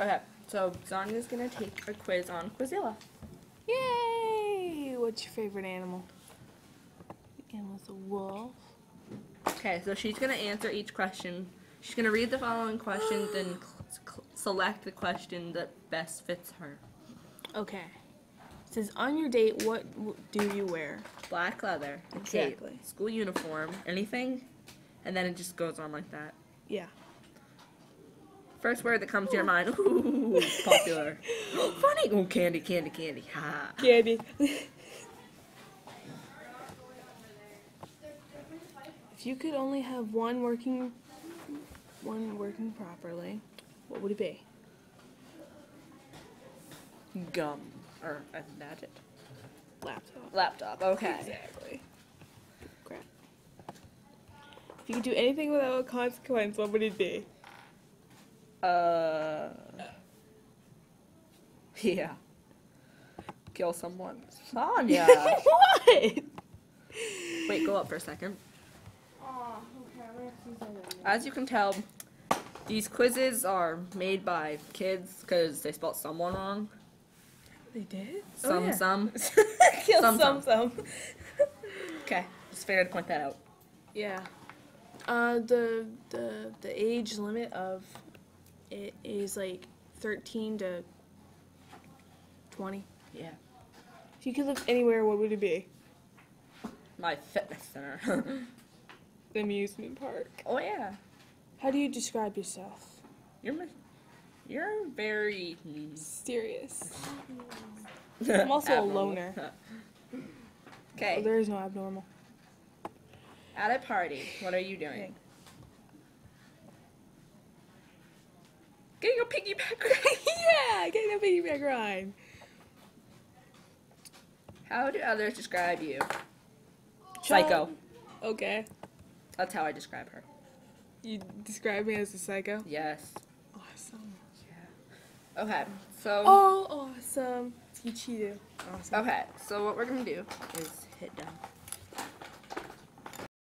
Okay, so Zonya's gonna take a quiz on Quizilla. Yay! What's your favorite animal? Animal's a wolf. Okay, so she's gonna answer each question. She's gonna read the following questions and select the question that best fits her. Okay. It says on your date, what w- do you wear? Black leather, Exactly. school uniform, anything, and then it just goes on like that. Yeah. First word that comes to your mind. Ooh, popular. Funny. Oh, candy, candy, candy. Ha. Candy. if you could only have one working, one working properly, what would it be? Gum. Or a gadget. Laptop. Laptop. Okay. Exactly. Crap. If you could do anything without a consequence, what would it be? Uh. Yeah. Kill someone. Sonya. what? Wait, go up for a second. Oh, okay. I'm gonna see something. As you can tell, these quizzes are made by kids because they spelled someone wrong. They did? Some, oh, yeah. some. Kill Some, some, some. some. Okay, just figured to point that out. yeah. Uh, the the the age limit of it is like 13 to 20. Yeah. If you could live anywhere, what would it be? My fitness center. The amusement park. oh yeah. How do you describe yourself? You're mi- you're very. serious. I'm also a abnormal. loner. Oh, Okay. there is no abnormal. At a party, what are you doing? Okay. Getting a piggyback. ride. yeah, getting a piggyback ride. How do others describe you? Psycho. Okay. That's how I describe her. You describe me as a psycho? Yes. Awesome. Yeah. Okay. So. Oh, awesome. You cheated. Awesome. Okay. So what we're gonna do is hit done.